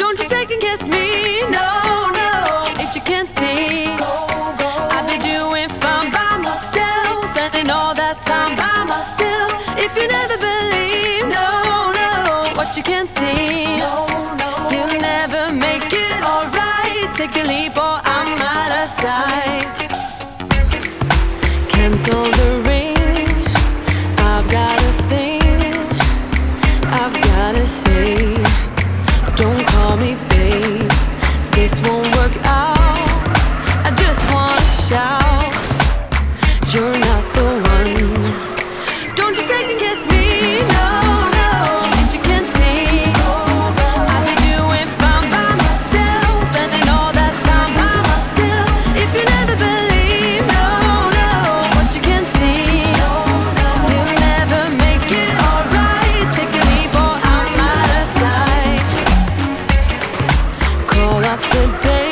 Don't you second guess me, no, no. If you can't see, I've been doing fine by myself, spending all that time by myself. If you never believe, no, no, what you can't see, no, no, you'll never make it alright. Take a leap or I'm out of sight. Cancel the ring. I've got a thing. I've got to say me, babe, this won't work out. I just wanna shout, you're not the good day.